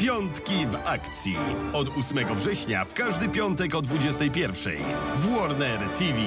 Piątki w akcji. Od 8 września w każdy piątek o 21 w Warner TV.